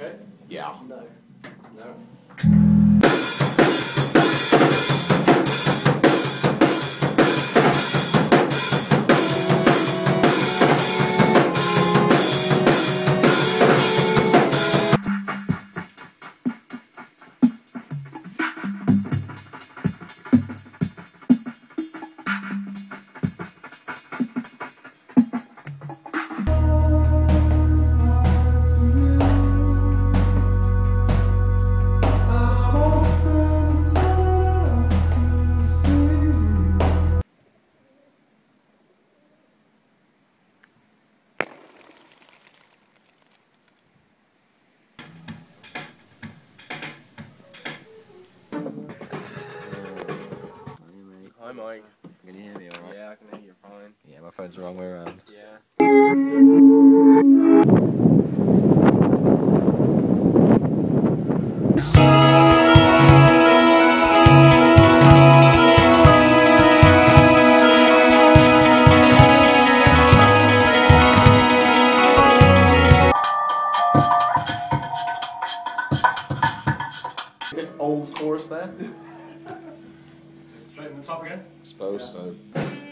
Okay. Yeah. No. No. Hi, Mike. Can you hear me alright? Yeah, I can hear you fine. Yeah, my phone's the wrong way around. Yeah. Old chorus there. Straighten the top again. Suppose so.